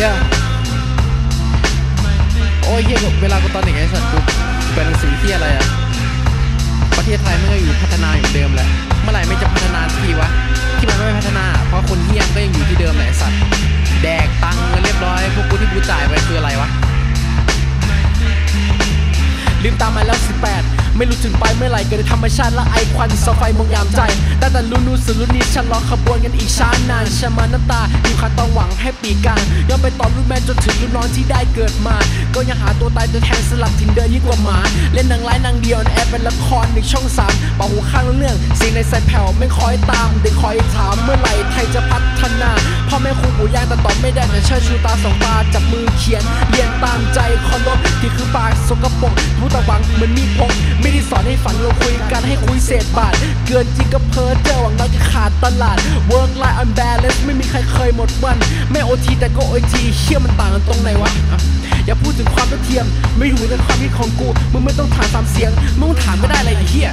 yeah โอ้ยเฮียเวลากูตอนเด็กไอ้สัตว์กูเป็นสิงเฮียอะไรอะประเทศไทยไม่ก็อยู่พัฒนาอยู่เดิมแหละ เมื่อไหร่ไม่จะพัฒนาทีวะ ที่มันไม่พัฒนา เพราะคนเฮียมก็ยังอยู่ที่เดิมแหละไอ้สัตว์ แดกตังค์เรียบร้อย พวกกูที่กูจ่ายไปคืออะไรวะ ไม่รู้ถึงไปเมื่อไหร่เกิดธรรมชาติละไอควันเสาไฟมองยามใจตั้แต่รุ่นนู้นสู่รุ่นนี้ฉันรอขบวนกันอีกช้านานฉันมาน้ำตาอยู่คันต้องหวังให้ปีกลางย้อนไปตอนรุ่นแม่จนถึงรุ่นน้องที่ได้เกิดมา ก็ยังหาตัวตายตัวแทนสลับทิ้งเดินยิ่งกว่าหมา เล่นนังร้ายนังเดียวแอบเป็นละครในช่องสามป่าหูข้างเรื่องเสียงในสายแผ่วไม่คอยตามเด็กคอยถามเมื่อไหร่ไทยจะพัฒนาพ่อแม่ครูปู่ย่าแต่ตอบไม่ได้แต่เชิดชูตาสองตาจับมือเขียนเรียนตามใจคอนลบที่คือปากสกปรกรู้แต่หวังเหมือนมีพกไม่ที่สอนให้ฝันเราคุยกันให้คุยเศษบาท เกินจริงก็เพ้อเจอหวังน้อยจะขาดตลาด work life unbalance ไม่มีใครเคยหมดวัน ไม่โอทีแต่ก็โอทีเชื่อมันต่างกันตรงไหนวะอย่าพูดถึงความเท่าเทียม ไม่อยู่ในความคิดของกูมึงไม่ต้องถามตามเสียงมึงถามไม่ได้เลยไอ้เหี้ย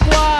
emploi